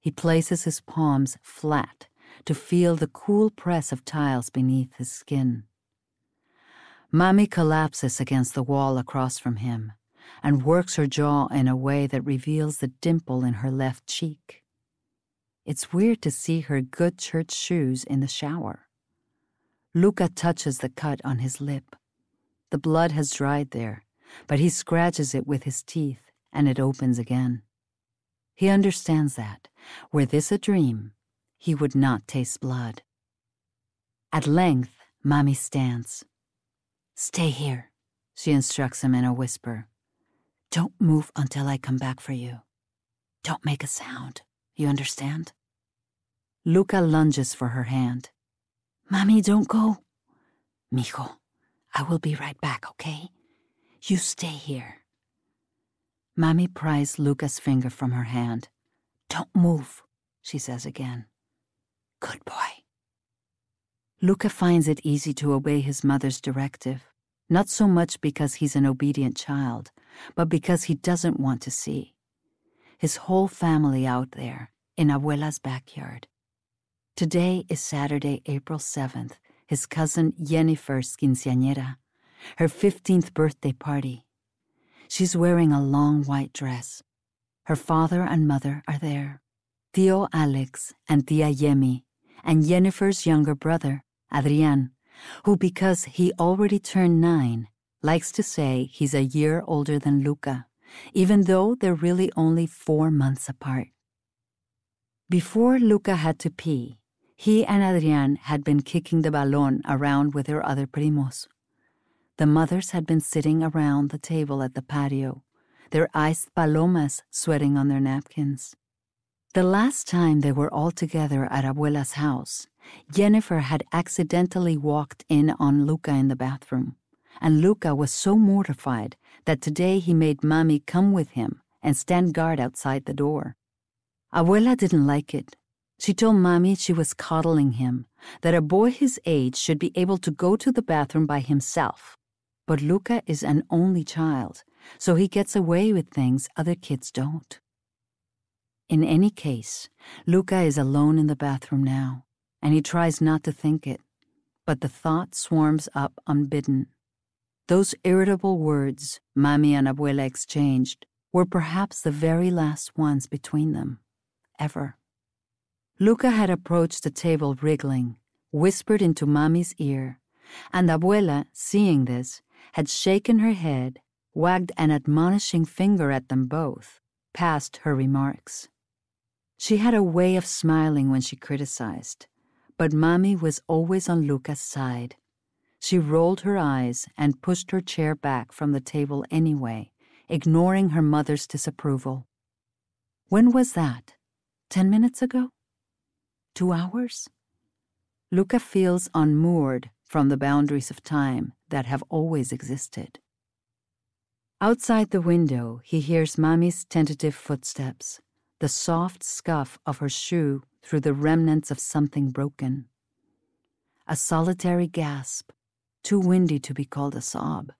He places his palms flat to feel the cool press of tiles beneath his skin. Mommy collapses against the wall across from him and works her jaw in a way that reveals the dimple in her left cheek. It's weird to see her good church shoes in the shower. Luca touches the cut on his lip. The blood has dried there, but he scratches it with his teeth and it opens again. He understands that, were this a dream, he would not taste blood. At length, Mommy stands. Stay here, she instructs him in a whisper. Don't move until I come back for you. Don't make a sound. You understand? Luca lunges for her hand. Mommy, don't go. Mijo, I will be right back, okay? You stay here. Mommy pries Luca's finger from her hand. Don't move, she says again. Good boy. Luca finds it easy to obey his mother's directive not so much because he's an obedient child, but because he doesn't want to see. His whole family out there in Abuela's backyard. Today is Saturday, April 7th, his cousin Jennifer's quinceañera, her 15th birthday party. She's wearing a long white dress. Her father and mother are there. Tio Alex and Tia Yemi, and Jennifer's younger brother, Adrian, who, because he already turned nine, likes to say he's a year older than Luca, even though they're really only four months apart. Before Luca had to pee, he and Adrian had been kicking the balón around with their other primos. The mothers had been sitting around the table at the patio, their iced palomas sweating on their napkins. The last time they were all together at Abuela's house, Jennifer had accidentally walked in on Luca in the bathroom, and Luca was so mortified that today he made Mommy come with him and stand guard outside the door. Abuela didn't like it. She told Mommy she was coddling him, that a boy his age should be able to go to the bathroom by himself. But Luca is an only child, so he gets away with things other kids don't. In any case, Luca is alone in the bathroom now, and he tries not to think it, but the thought swarms up unbidden. Those irritable words Mami and Abuela exchanged were perhaps the very last ones between them, ever. Luca had approached the table wriggling, whispered into Mami's ear, and Abuela, seeing this, had shaken her head, wagged an admonishing finger at them both, past her remarks. She had a way of smiling when she criticized, but Mommy was always on Luca's side. She rolled her eyes and pushed her chair back from the table anyway, ignoring her mother's disapproval. When was that? Ten minutes ago? Two hours? Luca feels unmoored from the boundaries of time that have always existed. Outside the window, he hears Mommy's tentative footsteps the soft scuff of her shoe through the remnants of something broken. A solitary gasp, too windy to be called a sob.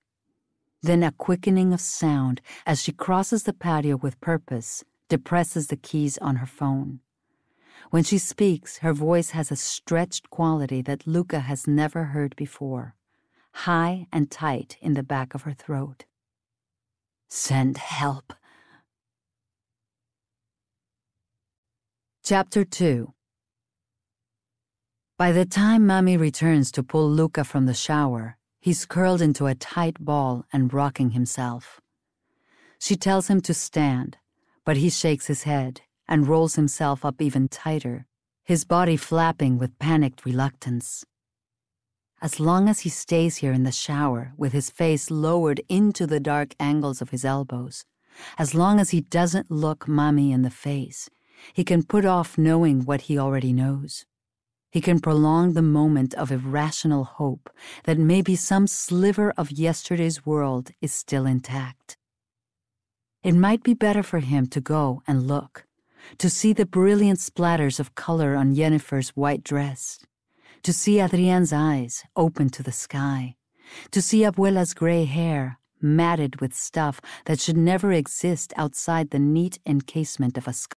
Then a quickening of sound as she crosses the patio with purpose, depresses the keys on her phone. When she speaks, her voice has a stretched quality that Luca has never heard before, high and tight in the back of her throat. Send help, Chapter 2 By the time Mommy returns to pull Luca from the shower, he's curled into a tight ball and rocking himself. She tells him to stand, but he shakes his head and rolls himself up even tighter, his body flapping with panicked reluctance. As long as he stays here in the shower with his face lowered into the dark angles of his elbows, as long as he doesn't look Mommy in the face, he can put off knowing what he already knows. He can prolong the moment of irrational hope that maybe some sliver of yesterday's world is still intact. It might be better for him to go and look, to see the brilliant splatters of color on Jennifer's white dress, to see Adrian's eyes open to the sky, to see Abuela's gray hair matted with stuff that should never exist outside the neat encasement of a skull.